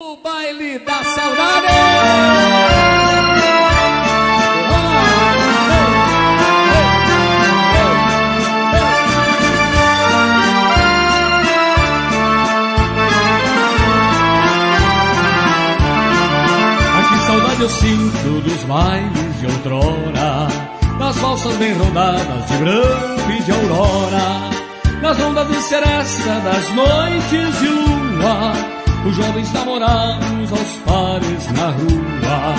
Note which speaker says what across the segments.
Speaker 1: O baile da saudade. Aqui saudade eu sinto dos bailes de outrora, das valsas bem rodadas de branco e de aurora, nas ondas de seresta das noites de lua os jovens namorados aos pares na rua.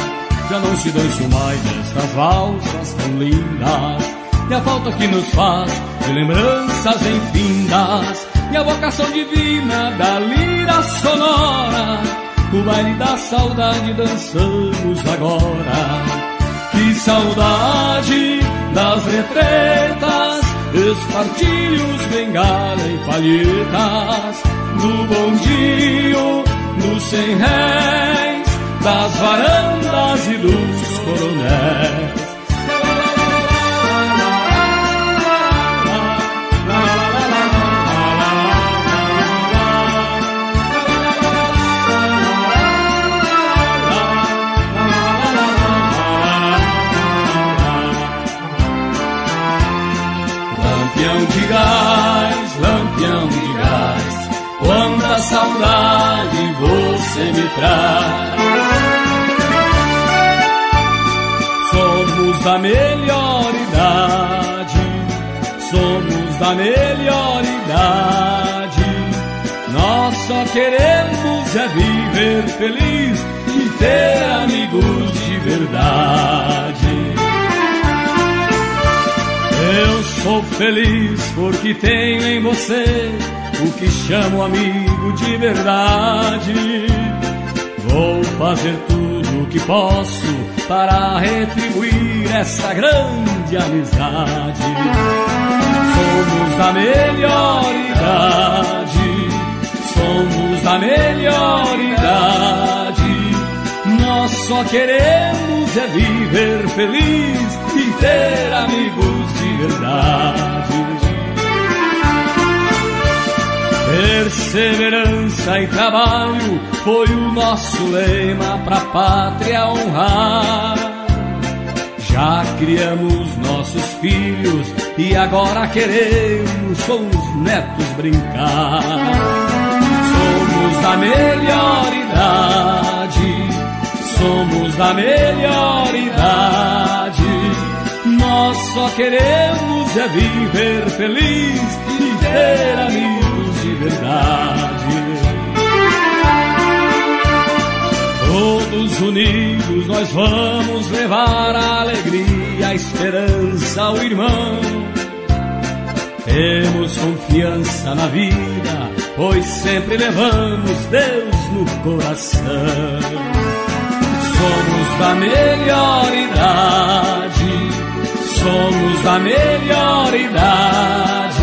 Speaker 1: Já não se dançam mais estas valsas tão lindas. E a falta que nos faz de lembranças infindas. E a vocação divina da lira sonora. O baile da saudade dançamos agora. Que saudade das retretas Espartilhos, bengala e palhetas No bondinho, no cem réis Das varandas e dos coronéis saudade você me traz. Somos da melhor idade, somos da melhor idade. Nós só queremos é viver feliz e ter amigos de verdade. Eu sou feliz porque tenho em você o que chamo amigo de verdade. Vou fazer tudo o que posso para retribuir essa grande amizade. Somos da melhor idade, somos da melhor idade. Nós só queremos é viver feliz e ter amigos de verdade. Perseverança e trabalho foi o nosso lema pra pátria honrar. Já criamos nossos filhos e agora queremos com os netos brincar. Somos da melhor idade, somos da melhor idade. Nós só queremos é viver feliz e ter amigos de verdade. Todos unidos nós vamos levar a alegria, a esperança ao irmão. Temos confiança na vida, pois sempre levamos Deus no coração. Somos da melhor idade, somos da melhor idade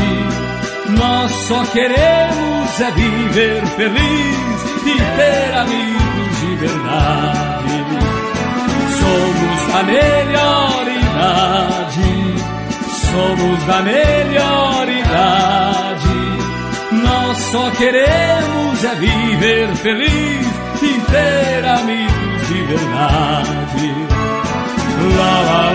Speaker 1: nós só queremos é viver feliz e ter amigos de verdade. Somos da melhor idade, somos da melhor idade. Nós só queremos é viver feliz e ter amigos de verdade. La la